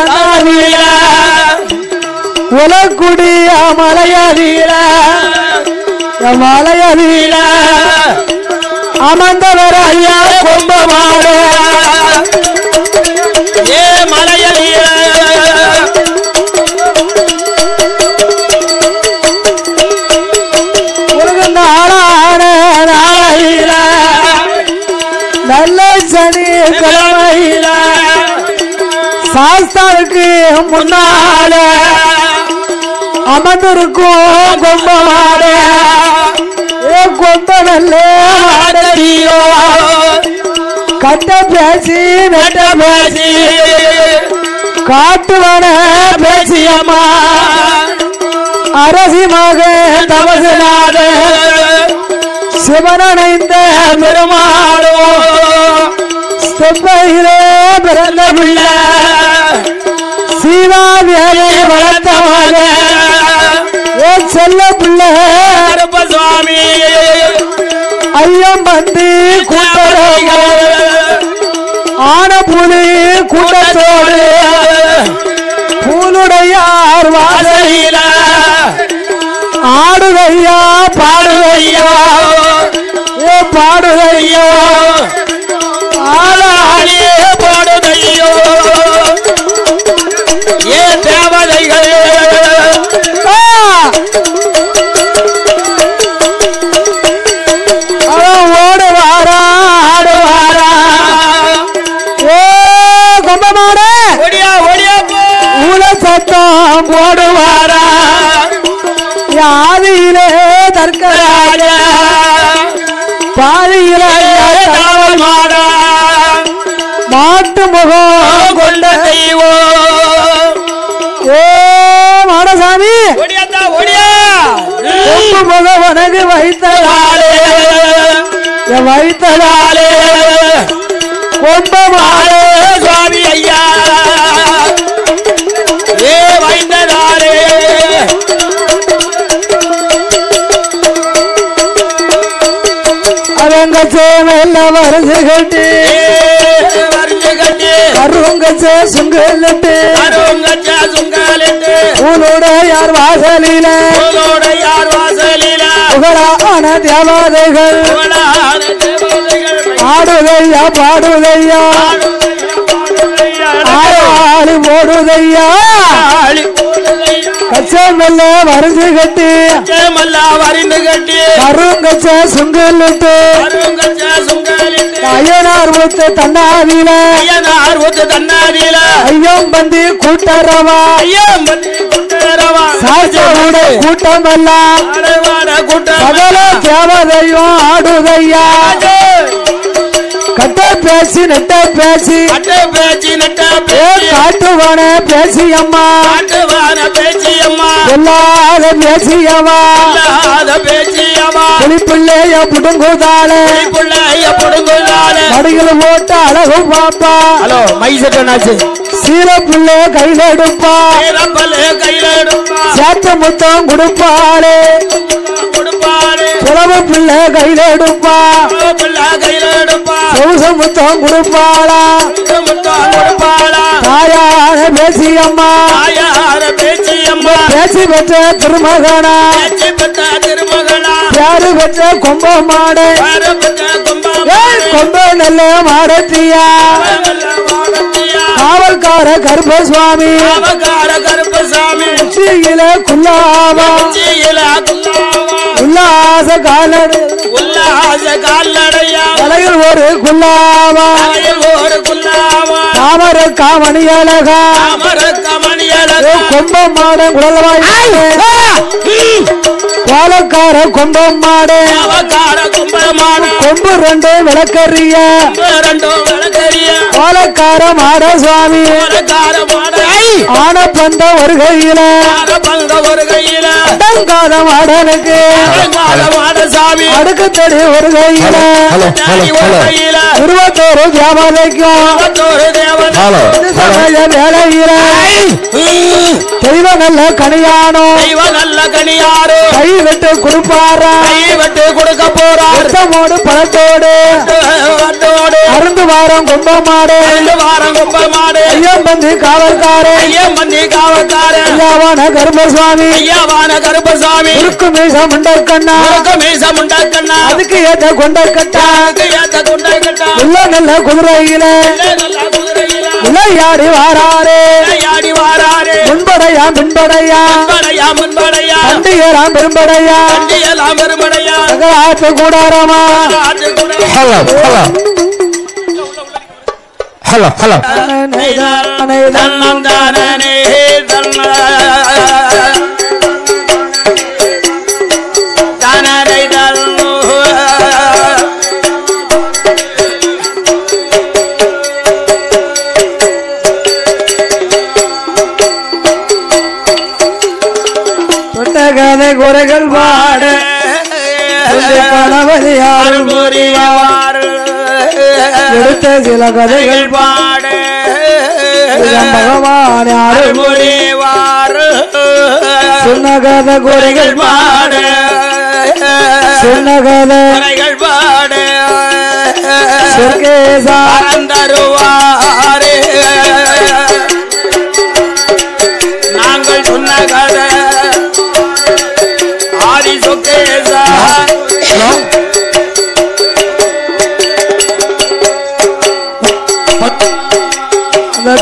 தன்னாவில உலக்குடிய மலையடியில மலையடியில அமர்ந்தவர் ஐயா கும்பமாடு சாஸ்தாவுக்கு முன்னால அமர்ந்திருக்கும் கும்பமாடு. ஏ கொம்ப நல்ல கட்ட பேசி நட்ட பேசி. காட்டுவன பேசியம்மா அரசி மகன் தவசனாத சிவனடைந்த பெருமாளோ. செவ்வையிலே பிறந்த பிள்ளை. செல்ல பிள்ளை சுவாமி ஐயம் பந்தி கூட்டரோடு ஆன புலி கூட்டத்தோடு பூனுடையார் வாசலில ஆடுதையா பாடுதையா ஏ பாடுதையா பாதியிலே காவல் மாடா? மாட்டு முகம் கொண்ட தெய்வம். ஏ மாடசாமி. கொம்பு முகம் உனக்கு வைத்ததாலே. என் வைத்ததாலே. கொம்பமாடு வருது கட்டி வரிஞ்சு கட்டி கருவங்க சே சுங்கலிட்டு. உன்னோட யார் வாசலில? புகழான தேவாதைகள். தேவதைகள். போடுதையா. கச்சமெல்ல வருது கட்டி. சேமல்லா வரிந்து கட்டி கருங்கச்ச சுங்கலிட்டு அருங்கச்சா சுங்காலிட்டு ஐயனார் ஊத்து தன்னாவில ஐயனார் ஒத்து தன்னாதில. ஐயம் பந்தி கூட்டரவா. ஐயம் பத்தி குட்டரவா. சாசோட கூட்டமெல்லாம் கூட்டம் சகல தேவதையும் ஆடுதையா பேசி நெட்ட பேசி பேச்சு நட்ட காட்டுவான பேசி அம்மா. காட்டுவான பேச்சு அம்மா. எல்லாத பேசியவா இல்லாத பேச்சு அம்மா. புலிப்பிள்ளைய புடுங்குதாளே. புள்ளைய புடுங்குதானே மடிகள் போட்டு அழகு பாப்பா. ஹலோ மைசட்டனாச்சு சீல பிள்ளை கையில எடுப்பா. வீரப்பல்ல கையில எடுப்பா. சேத்த முத்தம் கொடுப்பாளே. கொடுப்பாரு புலவு பிள்ளை கையில எடுப்பா. பிள்ளை கையில எடுப்பா சொகுச முத்தம் கொடுப்பாளா தாயான பேசி அம்மா தாயார பேசி பெற்ற திருமகனா? யாரு பெற்ற கொம்ப மாடு. கொம்ப நல்ல மாடத்தியா காவல்கார கருப்பசுவாமி. உச்சியில குல்லாவா? உல்லாச காலடு உல்லாச கால்நடையா? தலையில் ஒரு குல்லாவா? தலையில் ஒரு குல்லாவா தாமர காமணி அழகா. அமர கமணியல ஏய், கொம்ப மாடு குழல்வாய் கோலக்கார கொம்ப மாடு. கொம்பு ரெண்டு விளக்கறிய. கோலக்கார மாட சுவாமி ஆன பந்த ஒரு கையில. அடங்காத மாடனுக்கு. அடுக்கு தடி ஒரு கையில. இருபத்தோரு வியாபாரிக்கும் இருபத்தோரு தேவதை இது சமய வேலையில. தெய்வ நல்ல கனியானோ. தெய்வ நல்ல கனியாரு. கை விட்டு கொடுப்பாரா? விட்டு கொடுக்க போறார். ரத்தமோடு பழத்தோடு. அருந்து வாரம் கும்பமாடு. ரெண்டு வாரம் கும்ப மாடு ஐயம் வந்து காவல்காரே. ஐயம் மந்தி காவக்காரன் ஐயாவான கருமசுவாமி ஐயாவான கருப்பசாமி. இருக்கு மீச முண்டக்கண்ணா முழுக்க மீச முண்டாக்கண்ணா அதுக்கு ஏத்த கொண்ட கட்டா. அதுக்கு ஏத்த கொண்டை கட்டா. உள்ள நல்ல குதிரையில. நல்ல குதிரையில. விளையாடி வாராரே. விளையாடி வாராரு. முன்படையா பின்படையா. முன்படையா முன்படையா. பண்டிகராம் பெரும்படையா. வண்டியெல்லாம் பெருமடையா ஆத்து கூடாரமா. Hello hello. Hello hello. தன்னம் தானே தன்ன குறைகள் பாட கணவதி யாரும் எடுத்த சில கதைகள் பாடு. பகவான் யாரும் சொன்ன கதை குறைகள் பாடு. சொன்ன கதை குறைகள் பாடு. சொர்க்கேசா பறந்தருவாரே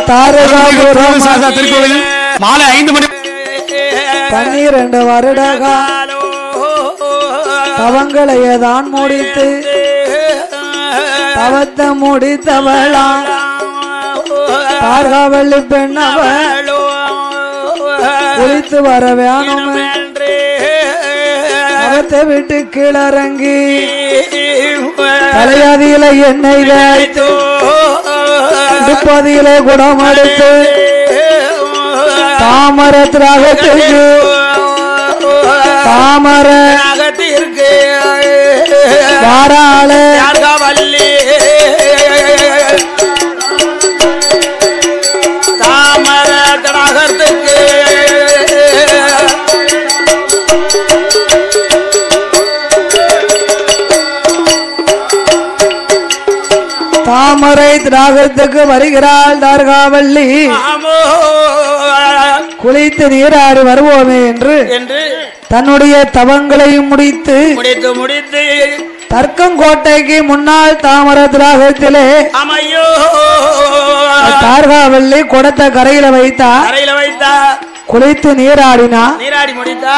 தாரகாபுரம் திருக்கோவில் மாலை ஐந்து மணி பன்னிரண்டு வருடகா. தவங்களையே தான் முடித்து தவத்தை முடித்தவளா தார்காவள்ளி பெண்ணவள் குளித்து வர வேணும். தவத்தை விட்டு கீழறங்கி தலையாதியில எண்ணெய் வைத்து இடுப்பதியில குடம் எடுத்து தாமர திராகத்துக்கு தாமர வாராள யார்காவல்லி தாமரை திராகத்துக்கு வருகிறாள் தார்காவள்ளி. குளித்து நீராடி வருவோமே என்று என்று தன்னுடைய தவங்களையும் முடித்து முடித்து முடித்து தர்க்கங்கோட்டைக்கு முன்னாள் தாமர திராகத்திலே அமையோ. தார்காவள்ளி குடத்தை கரையில வைத்தா கரையில வைத்தா குளித்து நீராடினா நீராடி முடித்தா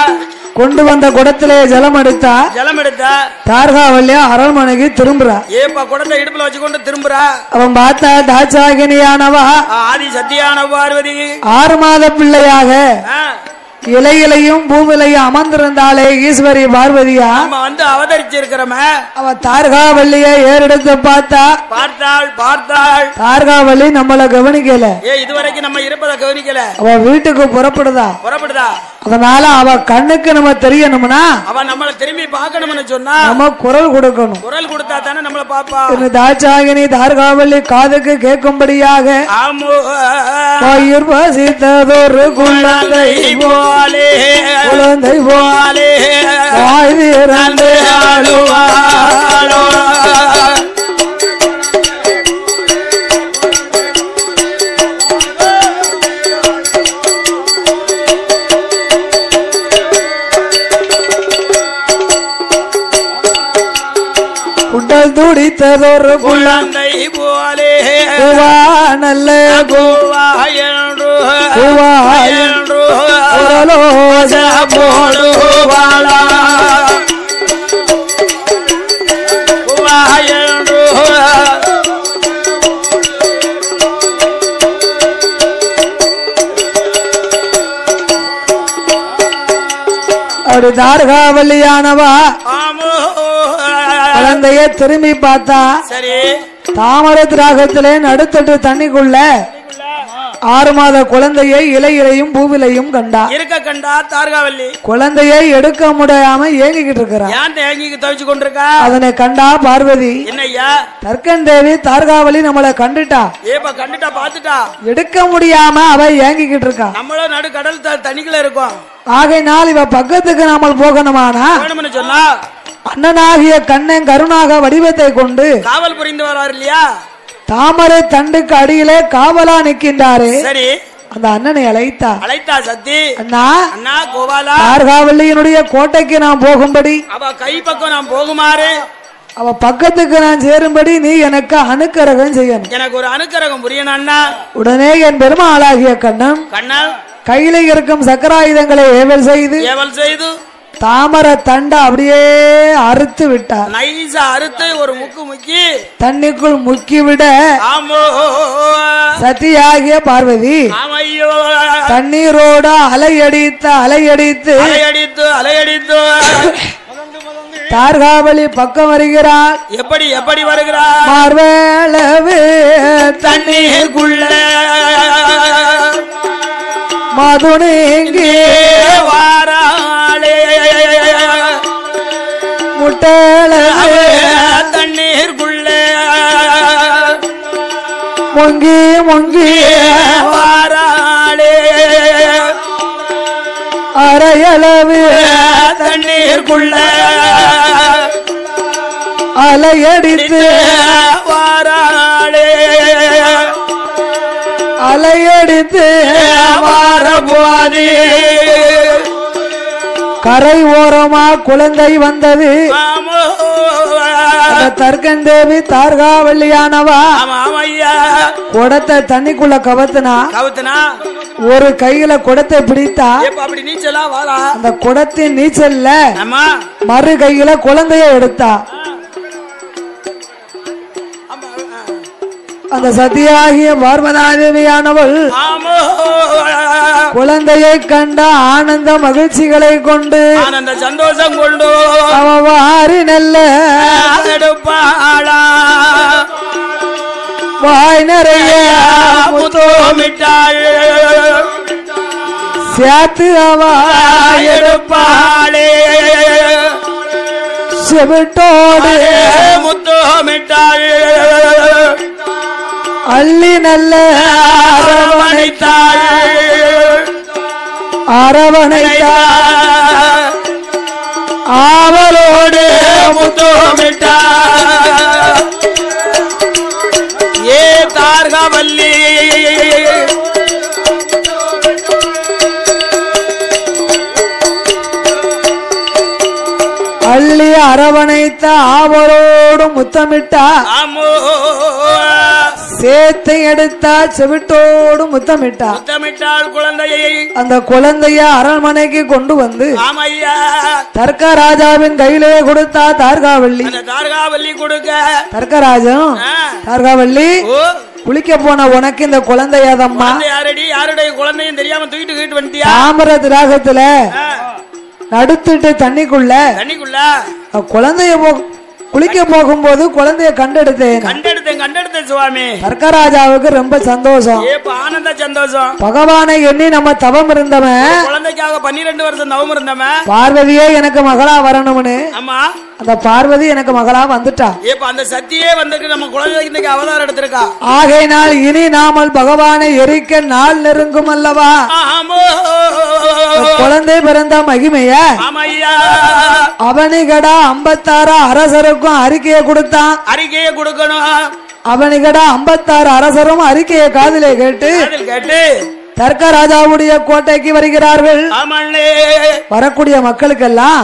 கொண்டு வந்த குடத்திலே ஜலம் எடுத்தா ஜலம் எடுத்தா தார்காவல்லியா அரண்மனைக்கு திரும்புறா. ஏப்பா குடத்தை இடுப்புல வச்சுக்கொண்டு திரும்புறா? அவன் பார்த்தா தாட்சாகினியானவா? ஆதி சத்தியான பார்வதி. ஆறு மாத பிள்ளையாக. இலையிலையும் பூவிலையும் அமர்ந்திருந்தாளே ஈஸ்வரி பார்வதியா? வந்து அவதரிச்சிருக்கிறோமே. அவ தார்காவல்லிய ஏறெடுத்து பார்த்தா பார்த்தாள் பார்த்தாள். தார்காவல்லி நம்மள கவனிக்கல. ஏ இதுவரைக்கும் நம்ம இருப்பதை கவனிக்கல. அவ வீட்டுக்கு புறப்படுதா? புறப்படுதா? அதனால அவ கண்ணுக்கு நம்ம தெரியணும்னா அவன் நம்மள திரும்பி பார்க்கணும்னு சொன்னா நம்ம குரல் கொடுக்கணும். குரல் கொடுத்தா தானே நம்மள பாப்பா தாட்சாகினி தார்காவல்லி காதுக்கு கேட்கும்படியாக ஆமோ பயிர் வசித்ததொரு குழந்தை போலே குழந்தை போலே ஆளுவாளோ. குண்டல் துடித்ததொரு குழந்தை போலே. குவா நல்ல குவாயன்று அப்படி தார்காவல்லியானவா குழந்தைய திரும்பி பார்த்தா சரி. தாமரை திராகத்திலே நடுத்தட்டு தண்ணிக்குள்ள ஆறு மாத குழந்தையை இலையிலையும் பூவிலையும் கண்டா. இருக்க கண்டா தார்காவல்லி. குழந்தையை எடுக்க முடியாம ஏங்கிக்கிட்டு இருக்கிறான் ஏன் தேங்கிக்கு தவிச்சு கொண்டிருக்கா? அதனை கண்டா பார்வதி. என்னய்யா? தர்க்கன் தேவி தார்காவலி நம்மளை கண்டுட்டா. ஏப்பா கண்டுட்டா பாத்துட்டா எடுக்க முடியாம அவ ஏங்கிக்கிட்டு இருக்கா. நம்மளும் நடு கடல் த- தண்ணிக்குள்ள இருக்கோம். ஆகையினால் இவ பக்கத்துக்கு நாமல் போகணுமானா? சொன்னா? அண்ணனாகிய கண்ணன் கருணாக வடிவத்தை கொண்டு காவல் புரிந்து வர்றாரு இல்லையா? தாமரை தண்டுக்கு அடியிலே காவலா நிற்கின்றாரே. சரி. அந்த அண்ணனை அழைத்தா. அழைத்தா சத்தி. அண்ணா அண்ணா கோபாலா தார்காவல்லியினுடைய கோட்டைக்கு நான் போகும்படி. அவ கை பக்கம் நான் போகுமாறு. அவ பக்கத்துக்கு நான் சேரும்படி நீ எனக்கு அனுக்கரகம் செய்யணும். எனக்கு ஒரு அனுக்கரகம் புரியணும் அண்ணா. உடனே என் பெருமாளாகிய கண்ணன் கண்ணா. கையில இருக்கும் சக்கராயுதங்களை ஏவல் செய்து ஏவல் செய்து. தாமரை தண்டை அப்படியே அறுத்து விட்டார். நைஸா அறுத்து ஒரு முக்கு முக்கி தண்ணிக்குள் முக்கி விட ஆமோ. சத்தியாகிய பார்வதி தண்ணீரோட அலையடித்து அலையடித்து அலையடித்து அலையடித்து. தார்காவலி பக்கம் வருகிறார். எப்படி எப்படி வருகிறார்? மார்வேளவு தண்ணீருக்குள்ள. மது நீங்கி வாராளே தண்ணீருக்குள்ள முங்கி முங்கி. வாராளே. அரையளவு தண்ணீருக்குள்ள அலையடித்து வாராளே. அலையடித்து வாரபோதே கரை ஓரமா குழந்தை வந்தது. தர்க்கன் தேவி தார்காவல்லியானவா? குடத்தை தண்ணிக்குள்ள கவத்துனா? கவுத்தனா? ஒரு கையில குடத்தை பிடித்தா? அப்படி நீச்சலா அந்த குடத்தின் நீச்சல்ல மறு கையில குழந்தைய எடுத்தா? அந்த சத்தியாகிய பார்வதாதேவியானவள் குழந்தையை கண்ட ஆனந்த மகிழ்ச்சிகளை கொண்டு ஆனந்த சந்தோஷம் கொண்டு வாரி நல்ல வாய் நிறைய முத்தோமிட்டாள். சேர்த்து அவ எடுப்பாளே செவிட்டோடு முத்தோமிட்டாள். அள்ளி நல்ல அரவணைத்தாள் அரவணைத்தா ஆவலோடு முத்தோமிட்டாள் ஏ தார்கவல்லி அள்ளி அரவணைத்த ஆவலோடு முத்தமிட்டா. ஆமோ. சேத்தை எடுத்தா செவிட்டோடு முத்தமிட்டா. முத்தமிட்டாள் குழந்தையை. அந்த குழந்தைய அரண்மனைக்கு கொண்டு வந்து தர்க்க ராஜாவின் கையிலே கொடுத்தா தார்காவல்லி அந்த தார்காவல்லி கொடுக்க. தர்க்கராஜன் ஓ. குளிக்க போன உனக்கு இந்த குழந்தையாதம்மா குழந்தை யாரடி? யாருடைய குழந்தையும் தெரியாம தூக்கிட்டு தூக்கிட்டு வந்துட்டியா? தாமர திராகத்துல நடுத்துட்டு தண்ணிக்குள்ள தண்ணிக்குள்ள. குழந்தைய போ குளிக்க போகும்போது குழந்தைய கண்டெடுத்தேன். கண்டெடுத்தேன் கண்டெடுத்தேன் சுவாமி. தர்க்கராஜாவுக்கு ரொம்ப சந்தோஷம். ஆனந்த சந்தோஷம். பகவானை எண்ணி நம்ம தவம் இருந்தவன். குழந்தைக்காக பன்னிரெண்டு வருஷம் தவம் இருந்தவன். பார்வதியே எனக்கு மகளா வரணும்னு. ஆமா. அந்த பார்வதி எனக்கு மகளா வந்துட்டா. ஏப்ப அந்த சத்தியே வந்துட்டு நம்ம குழந்தைக்கு இன்னைக்கு அவதாரம் எடுத்திருக்கா. ஆகையினால் இனி நாமல் பகவானை எரிக்க நாள் நெருங்கும் அல்லவா? குழந்தை பிறந்த மகிமைய அவனிகடா ஐம்பத்தாறு அரசருக்கும் அறிக்கையை கொடுத்தான். அறிக்கையை கொடுக்கணும். அவனிகடா ஐம்பத்தாறு அரசரும் அறிக்கையை காதிலே கேட்டு கேட்டு தர்க்க ராஜாவுடைய கோட்டைக்கு வருகிறார்கள். வரக்கூடிய மக்களுக்கெல்லாம்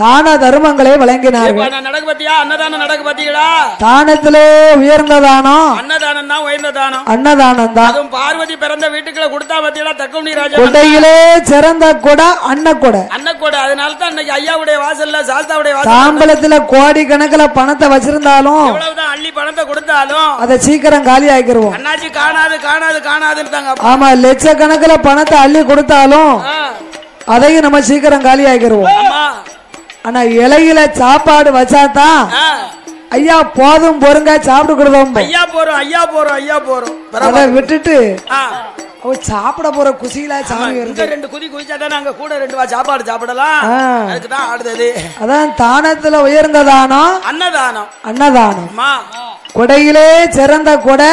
தான தர்மங்களை வழங்கினார்கள். நடக்க பத்தியா? அன்னதானம் நடக்க பாத்தீங்களா தானத்திலே உயர்ந்த தானம். அன்னதானம் தான் உயர்ந்த தானம். அன்னதானம் தான் அதுவும் பார்வதி பிறந்த வீட்டுக்குள்ள கொடுத்தா பாத்தீங்களா தக்கமுனி ராஜா கொடையிலே சிறந்த கொடை அன்னக்கொடை. அன்னக்கோடை அதனால தான் இன்னைக்கு ஐயாவுடைய வாசல்ல சாஸ்தாவுடைய வாசல் தாம்பலத்துல கோடி கணக்குல பணத்தை வச்சிருந்தாலும் எவ்வளவுதான் அள்ளி பணத்தை கொடுத்தாலும் அதை சீக்கிரம் காலி ஆக்கிருவோம். அண்ணாச்சி காணாது காணாது காணாதுன்னு ஆமா லட்சக்கணக்குல பணத்தை அள்ளி கொடுத்தாலும் அதையும் நம்ம சீக்கிரம் காலி ஆக்கிருவோம். ஆமா. ஆனா இலையில சாப்பாடு வச்சாதான் ஐயா போதும் பொறுங்க சாப்பிட்டு கொடுதோம் ஐயா போறோம் ஐயா போறோம் ஐயா போறோம். அதை. விட்டுட்டு அவ சாப்பிட போற குசியில சாமி வருது. ரெண்டு குதி குதிச்சா தான் நாங்க கூட ரெண்டு வா சாப்பாடு சாப்பிடலாம். அதுக்கு தான் ஆடுதது. அதான் தானத்துல உயர்ந்த தானம். அன்னதானம். அன்னதானம். கொடையிலே சிறந்த கொடை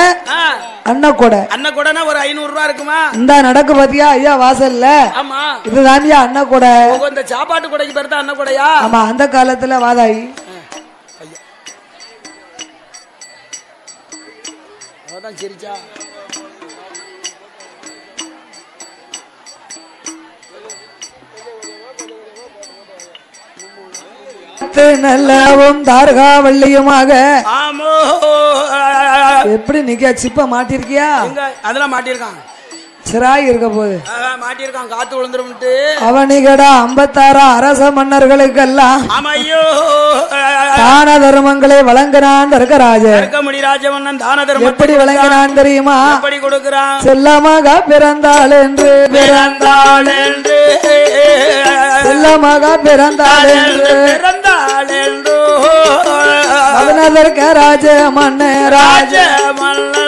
அன்ன கொடை அண்ணன் கூடனா ஒரு ஐநூறு ரூபா இருக்குமா? இந்த நடக்கு பாத்தியா ஐயா வாசல்ல? ஆமா. இதுதான்யா அன்ன கொடை இந்த சாப்பாட்டு கொடைக்கு பேர் தான் அண்ணன் கூடையா ஆமா அந்த காலத்துல வாதாயி. அவதான் சிரிச்சா நல்லவும் தார்காவல்லியுமாக. ஆமோ. எப்படி நிக்க சிப்ப மாட்டிருக்கியா? அதெல்லாம் மாட்டியிருக்கான் சிராய் இருக்க போகுது. ஆ, மாட்டியிருக்கான் காத்து விழுந்துரும்ட்டு அவனிகடா ஐம்பத்தாறு அரச மன்னர்களுக்கெல்லாம் ஆமா ஐயோ தான தர்மங்களை வழங்கினான் தர்மம் எப்படி வழங்கினான் தெரியுமா? எப்படி கொடுக்கிறான்? செல்லமாக பிறந்தாள் என்று. பிறந்தாள் என்று. செல்லமாக பிறந்தாள் என்று. பிறந்தாள் என்று. அதனதற்க ராஜ மன்னராஜ ராஜ மன்னன்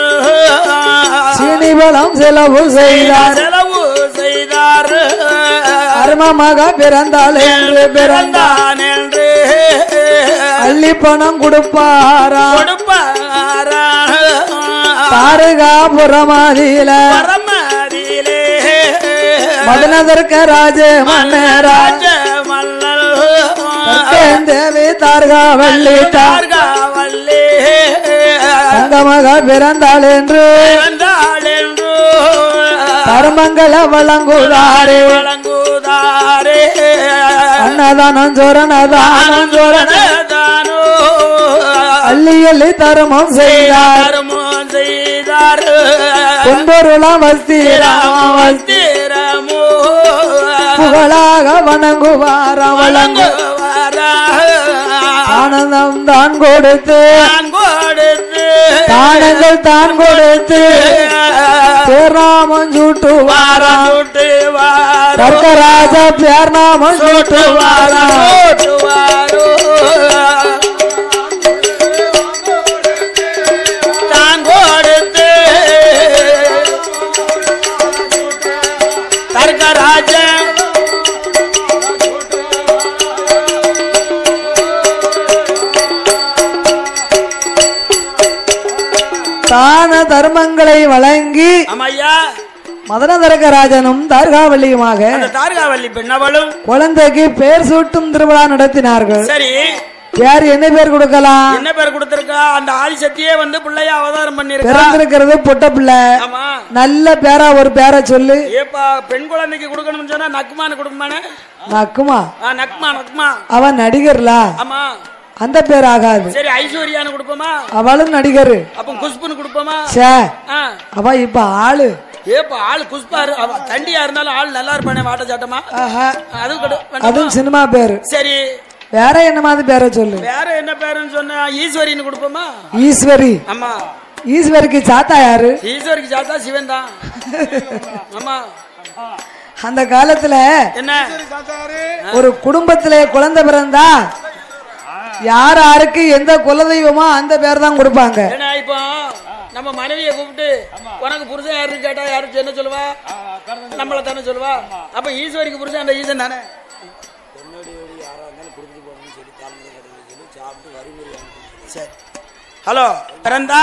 சீனிபலம் செலவு செய்தார். செலவு செய்தார். அருமமாக பிறந்தாள் என்று பிறந்தான் என்று அள்ளி பணம் கொடுப்பாரா? கொடுப்பாரா? தாருகா புறமாதியில. பரமதியிலே மதனதற்க ராஜ மன்னராஜ ராஜ மன்னன் தேவி தார்கா வள்ளி தார் தார்காவல்லே தங்கமக பிறந்தாள் என்று தர்மங்கள வழங்குதாரே. வழங்குதாரே. அன்னதானம் சோரணதானம் சோரண தானோ அள்ளி அள்ளி தர்மம் செய்தார். தர்மம் செய்தார். பொன்பொருளாம் வஸ்திராம். வஸ்தி வஸ்திரமோ. புகழாக வணங்குவாராம் வழங்கு ஆனந்தம் தான் கொடுத்து நான் கொடுத்து தானங்கள் தான் கொடுத்து பேர்நாமம் சூட்டுவாராம் சுட்டு வாரோ தர்க்கராஜ பேர்நாமம் சூட்டுவாராம் தான தர்மங்களை வழங்கி ஆமா ஐயா. மதன தர்க்கராஜனும் தார்காவல்லியுமாக தார்காவல்லி பெண்ணவளும் குழந்தைக்கு பேர் சூட்டும் திருவிழா நடத்தினார்கள். சரி. யார் என்ன பேர் கொடுக்கலாம்? என்ன பேர் கொடுத்திருக்கா? அந்த ஆதிசக்தியே வந்து பிள்ளைய அவதாரம் பண்ணிருக்கா பிறந்திருக்கிறது பொட்ட பிள்ளை. நல்ல பேரா ஒரு பேரை சொல்லு. ஏப்பா பெண் குழந்தைக்கு கொடுக்கணும்னு சொன்னா நக்குமான கொடுக்குமானே நக்குமா? ஆ, நக்மா நக்மா அவன் நடிகர்ல? ஆமா. அந்த பேர் ஆகாது. சரி ஐஸ்வர்யான்னு கொடுப்போமா? அவளும் நடிகர். அப்ப குஷ்புன்னு கொடுப்போமா? சே ஆ. அவ இப்ப ஆளு. ஏப்பா ஆள் குஷ்பாரு அவ தண்டியா இருந்தாலும் ஆள் நல்லா இருப்பானே வாட்ட சாட்டமா? ஆஹா. அது கொடு வேண்டாமா? அதுவும் சினிமா பேரு. சரி. வேற என்ன மாதிரி பேரை சொல்லு. வேற என்ன பேருன்னு சொன்னா ஈஸ்வரின்னு கொடுப்போமா? ஈஸ்வரி. ஆமா ஈஸ்வரிக்கு சாத்தா யாரு? ஈஸ்வரிக்கு சாத்தா சிவன் தான். ஆமா அந்த காலத்துல என்ன? ஒரு குடும்பத்திலே குழந்தை பிறந்தா யார் யாருக்கு எந்த குலதெய்வமோ அந்த பேர் தான் கொடுப்பாங்க. ஏன்னா இப்போ நம்ம மனைவியை கூப்பிட்டு உனக்கு புருஷன் யாருன்னு கேட்டா யாரு என்ன சொல்லுவா? நம்மள தானே சொல்லுவா? அப்ப ஈஸ்வரிக்கு புருஷன் அந்த ஈசன் தானே? சரி ஹலோ பிறந்தா?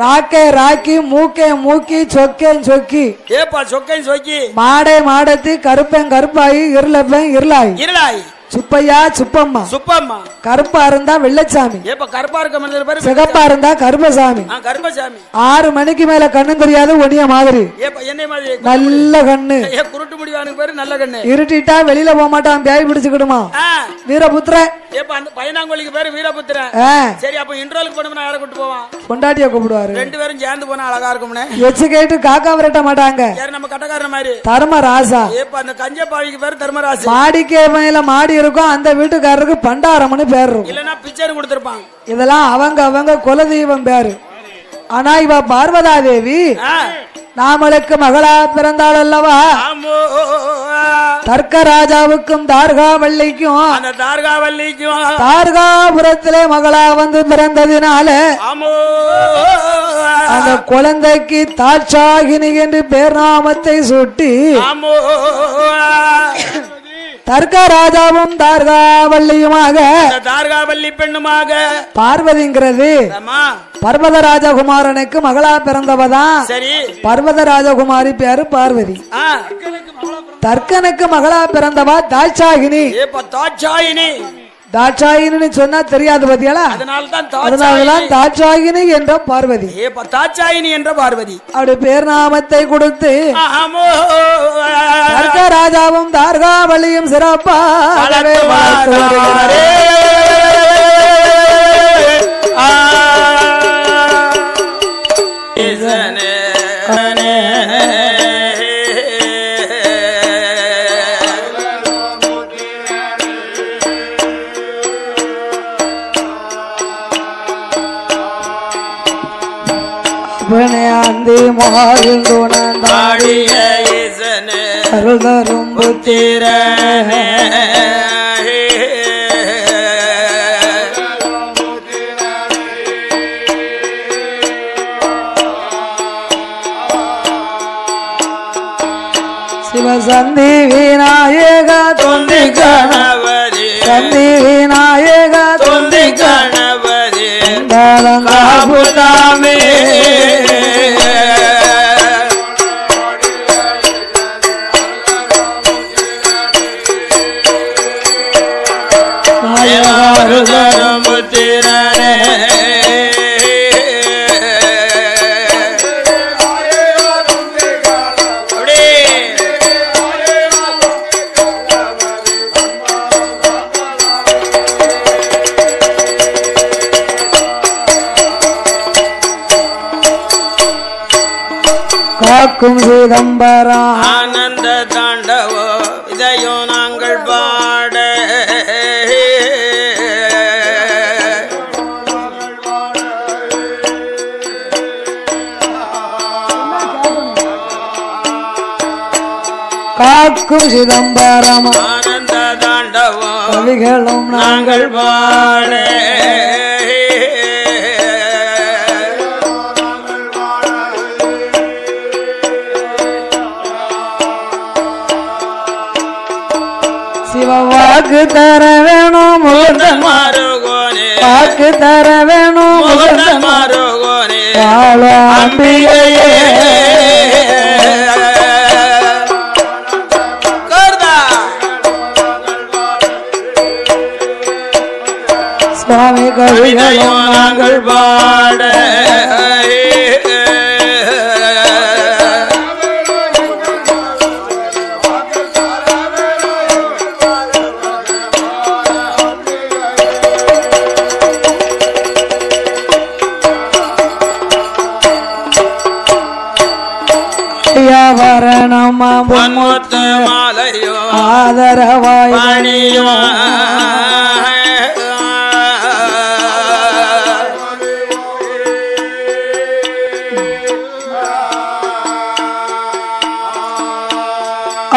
ராக்கே ராக்கி மூக்கே மூக்கி சொக்கேன் சொக்கி. ஏப்பா சொக்கையும் சொக்கி? மாடே மாடத்தி கருப்பேன் கருப்பாயி இருளப்பேன் இருளாயி. இருளாய். சுப்பையா சுப்பம்மா. சுப்பம்மா. கருப்பா இருந்தா வெள்ளச்சாமி. ஏப்பா கருப்பா இருக்க மனிதர் பேரு சிகப்பா இருந்தா கருப்பசாமி ஆ, கருப்பசாமி ஆறு மணிக்கு மேல கண்ணு தெரியாது ஒனிய மாதிரி. ஏப்பா என்னை மாதிரி நல்ல கண்ணு. குருட்டு முடிவானுக்கு பேரு நல்ல கண்ணு. இருட்டிட்டா வெளியில போக மாட்டான் பேய் பிடிச்சுக்கிடுமா. வீரபுத்திர. ஏப்பா அந்த பையனாங்கோலிக்கு பேரு வீரபுத்திரன் ஆ, சரி அப்ப இன்ட்ரோலுக்கு போனோம்னா யாரை கூட்டு போவான் பொண்டாட்டிய கூப்பிடுவாரு. ரெண்டு பேரும் சேர்ந்து போனா அழகா இருக்கும்னே. எச்சு கேட்டு காக்கா விரட்ட மாட்டாங்க. யாரு நம்ம கட்டக்காரன மாதிரி? தர்ம ராசா ஏப்பா அந்த கஞ்ச பாவிக்கு பேரு தர்மராசு. மாடிக்கு மேல மாடி இருக்கும் அந்த வீட்டுக்காரருக்கு பண்டாரம்னு பேர் இருக்கும். இல்லன்னா பிச்சர் கொடுத்திருப்பான். இதெல்லாம் அவங்க அவங்க குலதெய்வம் பேரு. ஆனா இவ பார்வதா தேவி நாமளுக்கு மகளா பிறந்தாள் அல்லவா தர்க்க ராஜாவுக்கும் தார்காவள்ளிக்கும் அந்த தார்காவல்லிக்கும் தார்காபுரத்திலே மகளா வந்து பிறந்ததினால அந்த குழந்தைக்கு தாட்சாகினி என்று பேர் நாமத்தை சூட்டி தர்க்க ராஜாவும் தார்காவள்ளியுமாக அந்த தார்காவல்லி பெண்ணுமாக பார்வதிங்கிறது. பர்வத ராஜகுமாரனுக்கு மகளா பிறந்தவதான் சரி. பர்வத ராஜகுமாரி பேரு பார்வதி. தர்க்கனுக்கு மகளா பிறந்தவா தாட்சாகினி தாட்சாயினி. தாட்சாயினி சொன்னா தெரியாது பத்தியாளா? அதனால தான் அதனாலதான் தாட்சாயினி என்ற பார்வதி. தாட்சாயினி என்ற பார்வதி. அப்படி பேர் நாமத்தை கொடுத்து ராஜாவும் தார்காவளியும் சிறப்பாகவே வளர்த்து வருகிறாரே. வினையாந்தி மாறில் துணந்தாடி அருள் தரும் புத்திர சிவசந்தி விநாயக தொந்தி கண சந்தி விநாயக தொந்தி கணபுதாமே காக்கும் சிதம்பரம் ஆனந்த தாண்டவோ இதையோ நாங்கள் பாட. காக்கும் சிதம்பரம். ஆனந்த தாண்டவோ கவிகளும் நாங்கள் பாட. சிவவாக்கு தர வேணும் முகுந்தன் மாறுகோனே வாக்கு தர வேணும் முகுந்தன் மாறுகோனே வாழ அம்பிகையே. கர்தா. சுவாமி கவிகளும் நாங்கள் பாட. பொன்முத்து மாலையோ ஆதரவாய் பணியோ.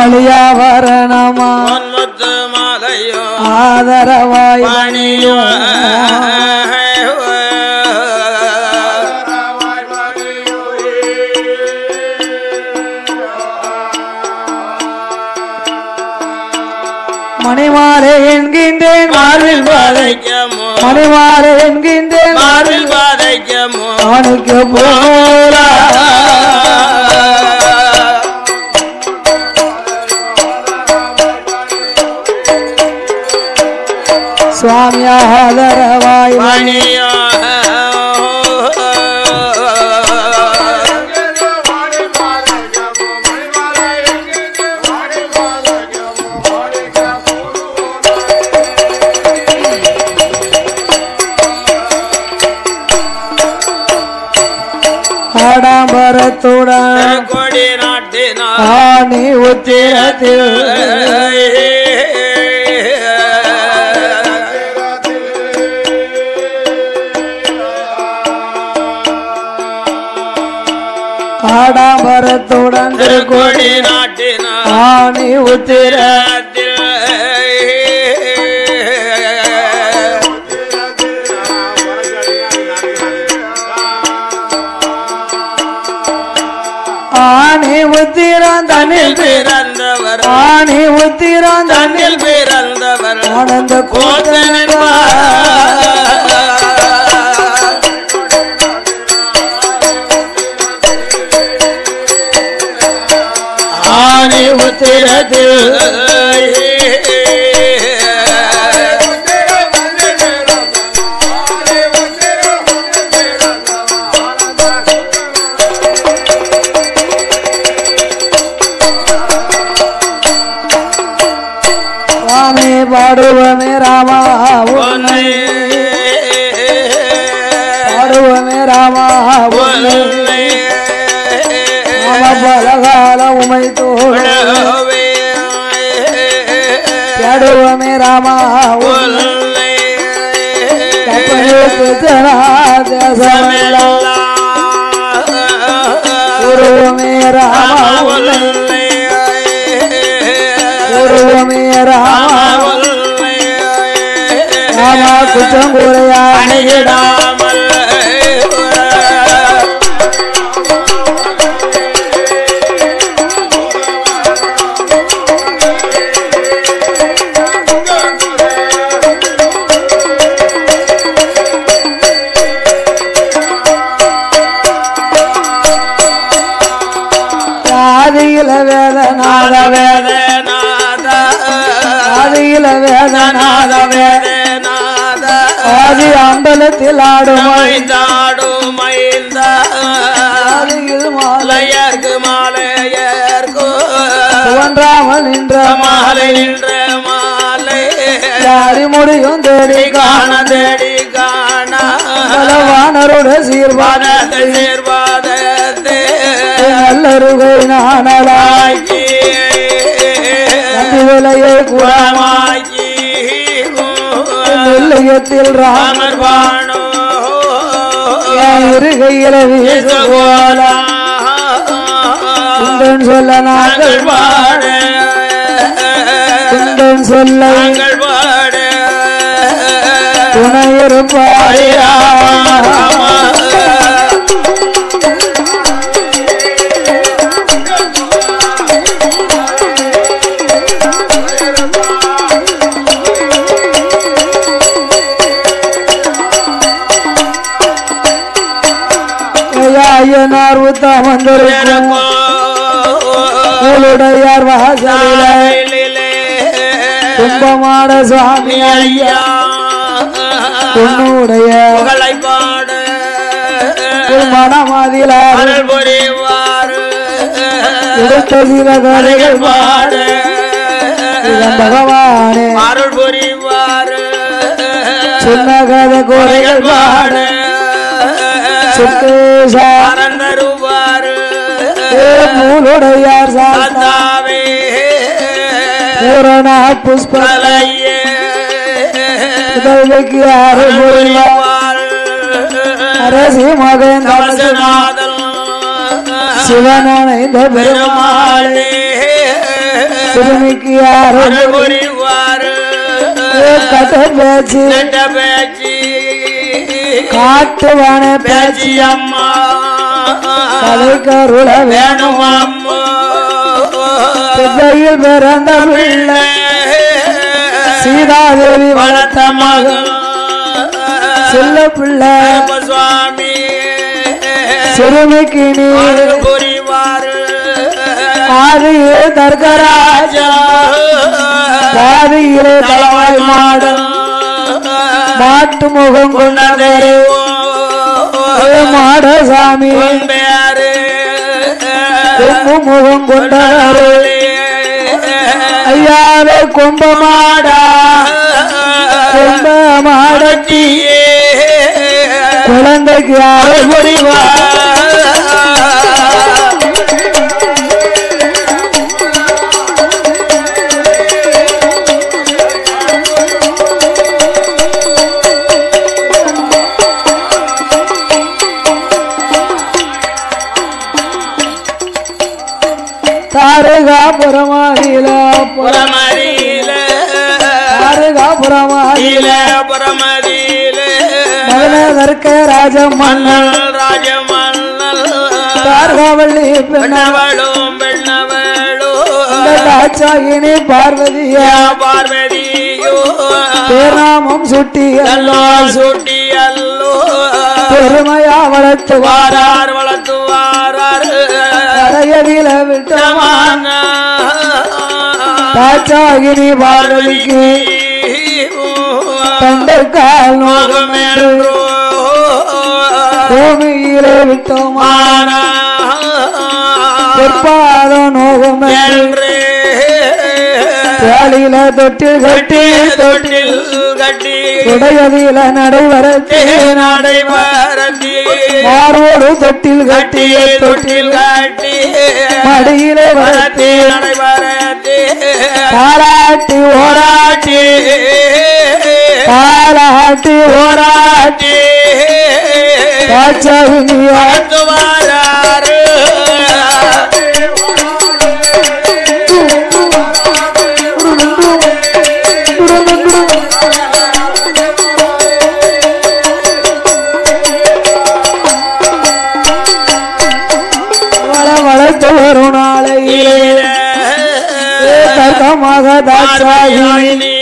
அழியா வரணமா? பொன்முத்து மாலையோ ஆதரவாய் பணியோ. மார்பில் பாதை பாதைக்கமோ மணிமாலை என்கின்றேன். மார்பில் பாதைக்கமோ அவனுக்கு போலா. சுவாமி ஆதரவாய் ஆடம்பரத்துடன் கொடி நாட்டினார். ஆணி உத்திரத்தில். ஆடாம்பரத்துடன் திருக்கோடி நாட்டினார். ஆணி உத்திர உத்திரம் தன்னில் பிறந்தவர் ஆணி உத்திரம் தன்னில் பிறந்தவர் ஆனந்த கோத்தன் ஆணி உத்திரத்தில் பாடுவமே ராமா உன்னை பாடுவமே ராமா உன்னை நாம பலகால உமை தோழ பாடுவமே ராமா உன்னை தேசமெல்லாம் உருவமே ராமா உன்னை உருவமே ராமா. குற்றம் குறையா ஆதியில வேதநாத வேத ஆதியில வேதநாத வேத ஆதி அம்பலத்தில் ஆடும் ஆதியில் மாலை. தோன்றாமல் நின்ற மாலை யாரி முடியும் தேடி காண. தேடி காண. பலவானரோட சீர்வான சேர்வாதத்தே. நல்லருகை நாணலாய் நிலையத்தில் ராமர் இருகையில வீசு போல குந்தன் சொல்ல நாங்கள் பாட குந்தன் சொல்ல நாங்கள் பாட துணை இருப்பாயா ஐயனார் உத்தமந்திருக்கும் உளுடையார் வாசலில. கும்பமாட சுவாமி ஐயா. உன்னுடைய புரிவார் எடுத்த சில கதைகள் பாட பகவானே. அருள் புரிவார் சொன்ன கதை குறைகள் பாட. சுத்தேசா பரந்தருவார் நூலுடையார் சாஸ்தா தாவே பூரண புஷ்ப தலையே உதவிக்கு அருள் புரிவார் அரசி மகன் கவசநாதன் சிவனடைந்த பெருமாள் பெருமாளே சிறுமிக்கு அருள் அருள் புரிவார் கட்ட பேச்சு நெட்ட பேச்சு காட்டுவான பேச்சு அம்மா கதைக்கு அருள வேணும் வேணும் அம்மா சித்தையில் பிறந்த பிள்ளை. சீதாதேவி வளர்த்த மகன். செல்ல பிள்ளை. சுவாமி சிறுமிக்கு நீ. அருள் புரிவார் ஆதியே தர்கராஜா. பாதியிலே தலைவாய் மாடம் மாட்டு முகம் கொண்டவரே மாடசாமி. முகம் கொண்டவரே. ஐயாவே கொம்ப மாடா. கொம்ப மாடட்டி குழந்தைக்கு யாரை புரிவா தாரகாவள்ளி பெண்ண பெண்ணவளும் தாட்சாயினி பார்வதியா. பார்வதியோ. பேர்நாமம் சுட்டி அல்லோ சுட்டி அல்லோ பெருமையா வளர்த்து வாரார் வளர்த்து வாரார் வாரையடியில விட்டமான தாட்சாயினி பார்வதிக்கு. நோகம் என்று. பூமியிலே விட்டோமா. பொற்பாத நோகம் வேலியில தொட்டில் கட்டி தொட்டில் கட்டி. உடையதில நடைவரத்தே நடைபரத்தி மாரோடு தொட்டில் கட்டி தொட்டில் கட்டி. மடியிலே வரத்தே நடைபரத்தி பாராட்டி ஓராட்டி. பாராட்டி ஓராட்டி. தாட்சாயினியா வாராரு தர்க்கமாக தாட்சாயினி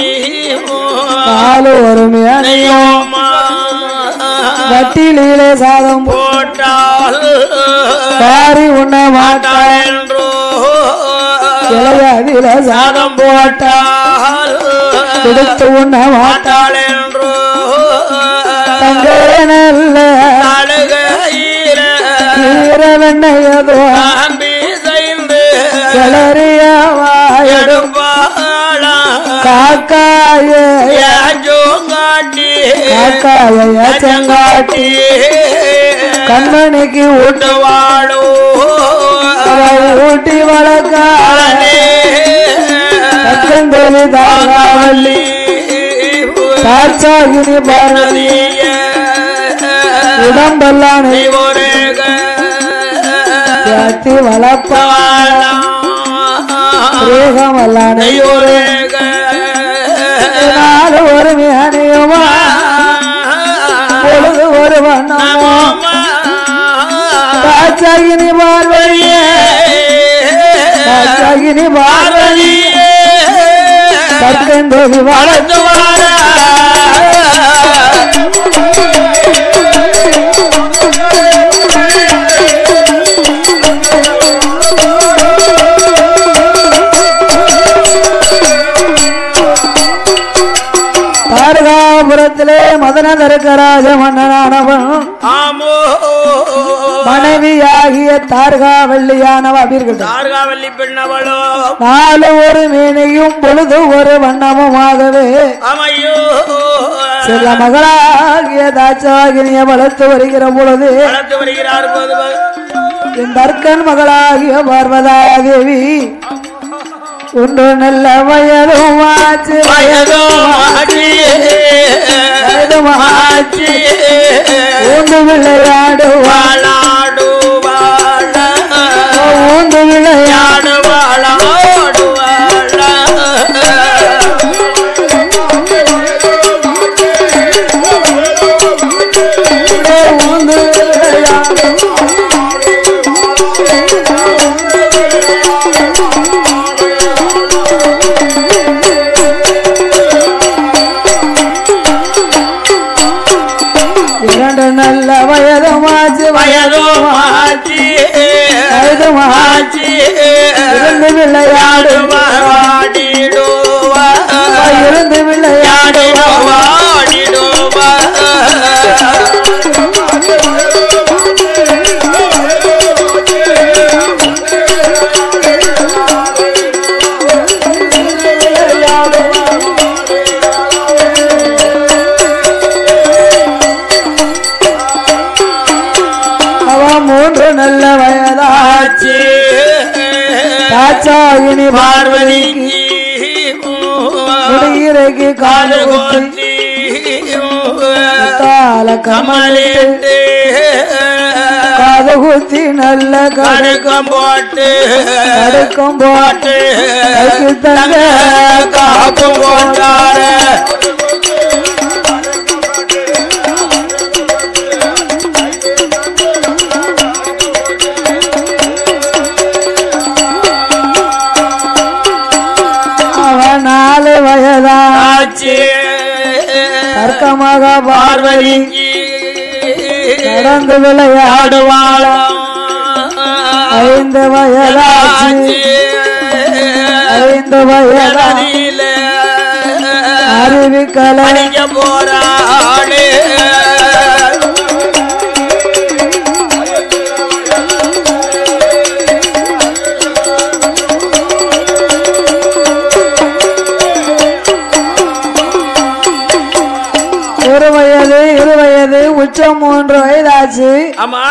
நாலு ஒருமையானையும் வட்டிலே சாதம் போட்டால் பாரி உண்ண மாட்டாள் இளையதில சாதம் போட்டால் கொடுத்து உண்ண மாட்டாள் என்றோ நல்ல ஈரவெண்ணையதோ எடுப்பாளா காக்காய. யாஜோங்காட்டி காக்காய செங்காட்டி. கண்மணிக்கு ஊட்டு. வாழோ ஊட்டி வளர்க்காளே தக்கந்தொலி தாராவள்ளி. தாட்சாகினி பார்வதி. உடம்பெல்லாம் ஏத்தி வளர்ப்பா ரேகமல்லானே நாலு ஒரு மேனையுமா பொழுது ஒரு வண்ணமோ? தாட்சாகினி பார்வதியே. தாட்சாகினி பார்வதி தக்கந்தொலி வளர்த்து தாரகாபுரத்திலே மதன தருக்கராஜ மன்னனானவன் மனைவியாகிய தாரகா வெள்ளியானவ அப்படி இருக்கட்டும் தார்காவல்லி பெண்ணவளோ. நாலு ஒரு மீனையும் பொழுது ஒரு வண்ணமுமாகவே. சில மகளாகிய தாட்சாகினிய வளர்த்து வருகிற பொழுது என் தர்க்கன் மகளாகிய பார்வதா தேவி ஒன்று நல்ல வயதும் ஆச்சு. வயதும் ஆச்சு. ஊந்து விளையாடுவாள் வாழாடு வாழ ஊந்து விளையாடு வயதும் ஆச்சு குத்தி தால கமலிட்டு காது குத்தி நல்ல கடுக்கம் போட்டு கடுக்கம் போட்டு தங்க காப்பு போட்டாரு நாலு வயதா ஆச்சு தர்க்கமாக பார்வதி. பார்வதிக்கு நடந்து விளையாடுவாளாம் ஐந்து வயதாச்சு. ஐந்து வயதா அறிவிக்கலை அடிக்க ஒரு வயது இரு வயது உச்சம் மூன்று வயதாச்சு. ஆமா.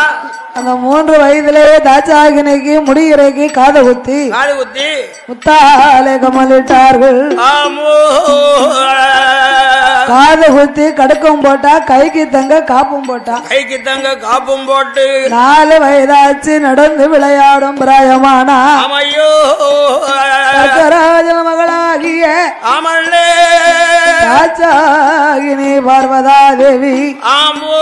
அந்த மூன்று வயதிலேயே தாச்சாகினைக்கு முடிகிறைக்கு காதை குத்தி. காடு குத்தி. முத்தாலே கமலிட்டார்கள். ஆமோ காதை குத்தி கடுக்கம் போட்டா கைக்கு தங்க காப்பும் போட்டா. கைக்கு தங்க காப்பும் போட்டு. நாலு வயதாச்சு நடந்து விளையாடும் பிராயமானா. ஆமையோ. சக்கராஜன் மகளாகிய ஆமல்லே தாச்சாகினி பார்வதா தேவி ஆமோ.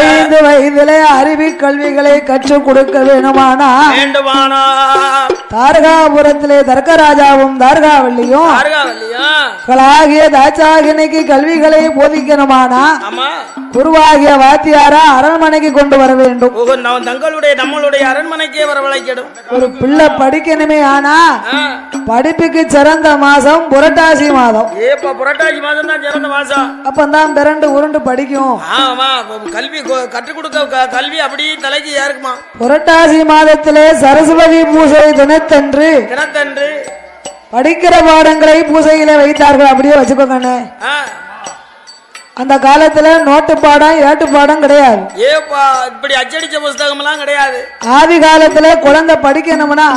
ஐந்து வயதிலே அறிவி கல்விகளை கற்றுக் கொடுக்க வேணுமானா வேண்டுமானா. தாரகாபுரத்திலே தர்க்கராஜாவும் தாரகாவல்லியும் அருகாவல்லியா ஆகிய தாச்சாகினிக்கு கல்விகளை போதிக்கணுமானா? குருவாகிய வாத்தியாரா அரண்மனைக்கு கொண்டு வர வேண்டும். தங்களுடைய நம்மளுடைய அரண்மனைக்கே வரவழைக்கணும் ஒரு பிள்ளை படிக்கணுமே ஆனா. படிப்புக்கு சிறந்த மாசம் புரட்டாசி மாதம். ஏப்பா புரட்டாசி மாதம் தான் சிறந்த மாசம் அப்பந்தான் பிறண்டு உருண்டு படிக்கும். ஆமா. கல்வி கற்றுக் கொடுக்க கல்வி அப்படி தலைக்கு யாருக்குமா புரட்டாசி மாதத்திலே சரஸ்வதி பூஜை தினத்தன்று தினத்தன்று. படிக்கிற பாடங்களை பூஜையில வைத்தார்கள் அப்படியே வச்சுக்கோங்கண்ணே. அந்த காலத்துல நோட்டு பாடம் ஏட்டு பாடம் கிடையாது. ஏப்பா இப்படி அச்சடிச்ச புஸ்தகம் எல்லாம் கிடையாது. ஆதி காலத்துல குழந்தை படிக்கணும்னா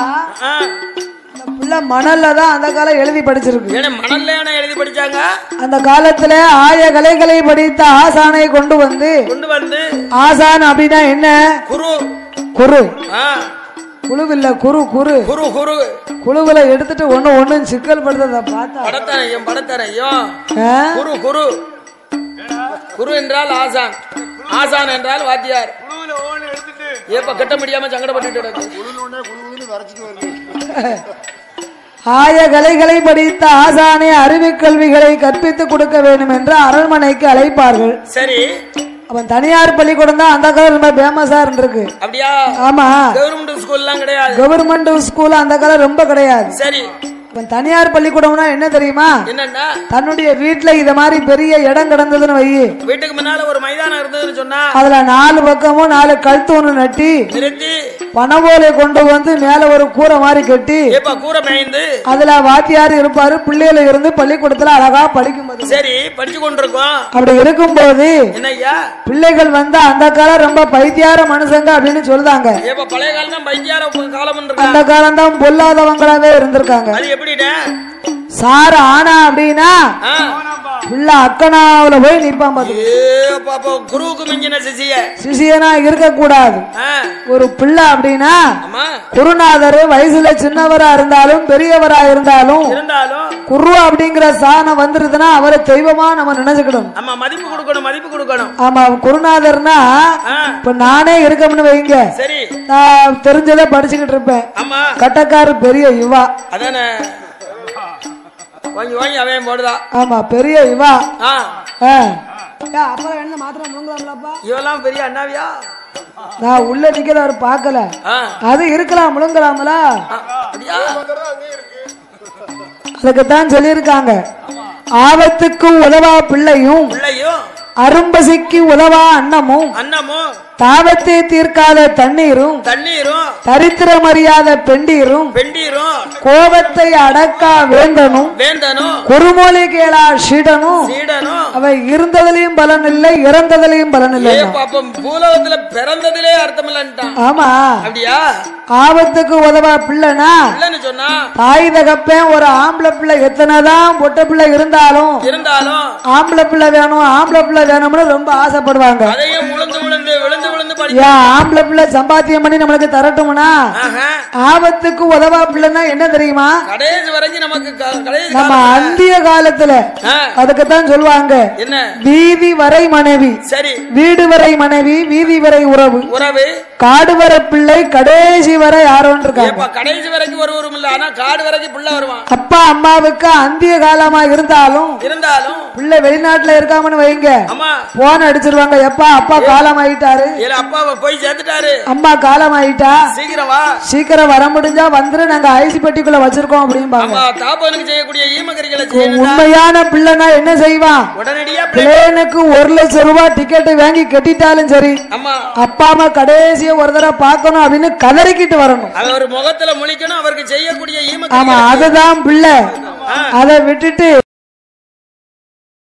பிள்ளை மணல்ல தான் அந்த காலம் எழுதி படிச்சிருக்கு. மணல்ல எழுதி படிச்சாங்க? அந்த காலத்துல ஆய கலைகளை படித்த ஆசானை கொண்டு வந்து கொண்டு வந்து ஆசான் அப்படின்னா என்ன? குரு. குரு. குழுவில்ல குரு குரு குரு குரு குழுவுல எடுத்துட்டு ஒண்ணு ஒண்ணு சிக்கல் படுத்தத பார்த்தா? குரு குரு குரு என்றால் ஆசான். ஆசான் என்றால் வாத்தியார். ஏப்பா கட்ட முடியாம சங்கடப்பட்டு ஆய கலைகளை படித்த ஆசானை அறிவுக் கல்விகளை கற்பித்துக் கொடுக்க வேண்டும் என்று அரண்மனைக்கு அழைப்பார்கள். சரி. அவன் தனியார் பள்ளிக்கூடம் தான் அந்த காலம் ரொம்ப ஃபேமஸா இருந்திருக்கு. அப்படியா? ஆமா. கவர்மெண்ட் ஸ்கூல்லாம் கிடையாது. கவர்மெண்ட் ஸ்கூல் அந்த காலம் ரொம்ப கிடையாது. சரி. தனியார் பள்ளிக்கூடம்னா என்ன தெரியுமா? என்னன்னா தன்னுடைய வீட்டுல இத மாதிரி பெரிய இடம் கிடந்ததுன்னு வை. வீட்டுக்கு முன்னால ஒரு மைதானம் இருந்ததுன்னு சொன்னா அதுல நாலு பக்கமும் நாலு கழுத்தூணு நட்டி நிறுத்தி பணபோலை கொண்டு வந்து மேல ஒரு கூரை மாதிரி கட்டி கூரை மேய்ந்து அதுல வாத்தியார் இருப்பாரு பிள்ளைகள் இருந்து பள்ளிக்கூடத்துல அழகா படிக்கும்போது. சரி படிச்சு கொண்டிருக்கோம். அப்படி இருக்கும்போது என்னய்யா? பிள்ளைகள் வந்து அந்த காலம் ரொம்ப பைத்தியார மனுஷங்க அப்படின்னு சொல்லுதாங்க. அந்த காலம் தான் பொல்லாதவங்களாவே இருந்திருக்காங்க. எப்படிடா? சார் ஆனா அப்படின்னா அக்கனாவுல போய் நிப்பான் பாத்து ஏ பாப்பா குருவுக்கு மிஞ்சின சிசிய. சிஷியனா இருக்க கூடாது. ஒரு பிள்ளை அப்படின்னா குருநாதர் வயசுல சின்னவரா இருந்தாலும் பெரியவரா இருந்தாலும் இருந்தாலும் குரு அப்படிங்கிற சாணம் வந்துருதுன்னா அவரை தெய்வமா நம்ம நினைச்சுக்கணும். ஆமா மதிப்பு கொடுக்கணும் மதிப்பு கொடுக்கணும். ஆமா குருநாதர்னா. இப்ப நானே இருக்கணும்னு வைங்க. சரி. நான் தெரிஞ்சதை படிச்சுக்கிட்டு இருப்பேன். ஆமா. கட்டக்காரு பெரிய இவா அதானே? வாங்கி வாங்கி அவன் போடுதா? ஆமா பெரிய இவா ஆ. ஆ. ஏ, அப்புறம் என்ன மாத்திரம் முழுங்கலாம்லப்பா. இவெல்லாம் பெரிய அண்ணாவியா? நான் உள்ள நிக்கிற அவர் பார்க்கல அது இருக்கலாம் முழுங்கலாமல. அதுக்குத்தான் சொல்லியிருக்காங்க. ஆபத்துக்கு உதவா பிள்ளையும் பிள்ளையும் அரும்பசிக்கு உதவா அன்னமும் அன்னமும் தாபத்தை தீர்க்காத தண்ணீரும் தண்ணீரும் தரித்திரம் அறியாத பெண்டீரும் பெண்டீரும் கோபத்தை அடக்கா வேந்தனும் வேந்தனும் குறுமொழி கேளா சீடனும் சீடனும். அவை இருந்ததிலையும் பலன் இல்லை இறந்ததிலையும் பலன் இல்லை பாப்பம் பூலோகத்துல பிறந்ததிலே அர்த்தம் இல்லன்ட்டான் ஆமா. அப்படியா? ஆபத்துக்கு உதவா பிள்ளைனா? இல்லன்னு சொன்னா? தாய் தகப்பன் ஒரு ஆம்பளை பிள்ளை எத்தனைதான் பொட்டை பிள்ளை இருந்தாலும் இருந்தாலும் ஆம்பளை பிள்ளை வேணும் ஆம்பளை பிள்ளை வேணும்னு ரொம்ப ஆசைப்படுவாங்க. அதையும் விழுந்து விழுந்து விழுந்து ஆம்பளை பிள்ளை சம்பாத்தியம் பண்ணி நம்மளுக்கு தரட்டும்னா. ஆபத்துக்கு உதவா பிள்ளைன்னா என்ன தெரியுமா? கடைசி வரைக்கும் நமக்கு க- கடைசி நம்ம அந்திய காலத்துல அதுக்குத்தான் சொல்லுவாங்க. வீதி வரை மனைவி சரி. வீடு வரை மனைவி வீதி வரை உறவு. உறவு. காடு வரை பிள்ளை கடைசி வரை யாரோன்னு இருக்காங்க. கடைசி வரைக்கும் ஒருவரும் இல்ல ஆனா காடு வரைக்கும் புள்ள வருவான். அப்பா அம்மாவுக்கு அந்திய காலமா இருந்தாலும் இருந்தாலும் பிள்ளை வெளிநாட்டுல இருக்காமன்னு வைங்க. போன் அடிச்சிருவாங்க எப்பா அப்பா காலம் ஆயிட்டாரு போய் சேர்த்துட்டாரு. அம்மா காலம் ஆயிட்டா? சீக்கிரம் வா. சீக்கிரம் வர முடிஞ்சா வந்துரு நாங்க ஐசி பெட்டிக்குள்ள வச்சிருக்கோம் அப்படிம்பாங்க. அம்மா தாப்பனுக்கு செய்யக்கூடிய ஈமகரிகளை செய்யணும்டா. உண்மையான பிள்ளைனா என்ன செய்வான் உடனடியா பிளேனுக்கு ஒரு லட்சம் ரூபாய் டிக்கெட் வாங்கி கட்டிட்டாலும் சரி அப்பா அம்மா கடைசியா ஒரு தடவை பார்க்கணும் அப்படின்னு கதறிக்கிட்டு வரணும். அவர் முகத்துல முழிக்கணும் அவருக்கு செய்யக்கூடிய ஆமா ஈமகரி அதுதான் பிள்ளை. அதை விட்டுட்டு